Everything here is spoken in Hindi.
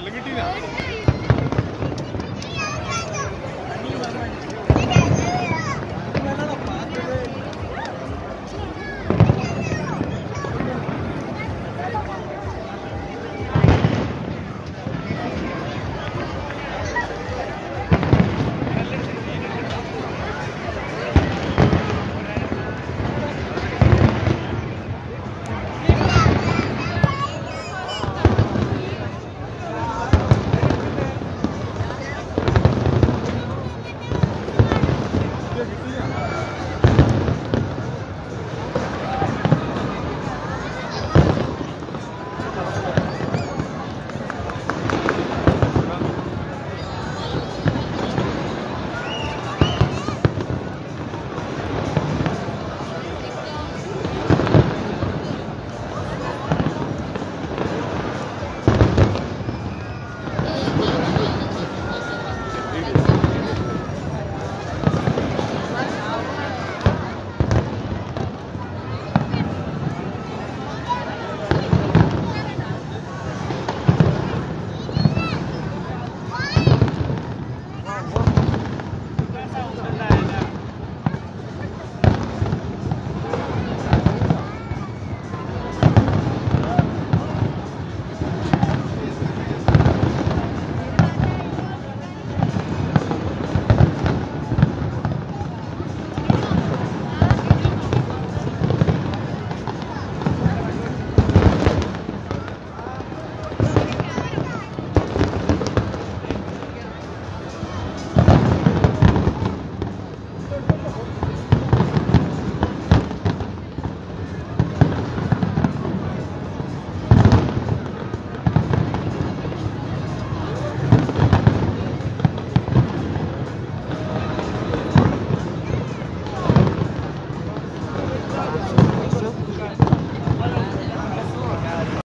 लंगटी ना।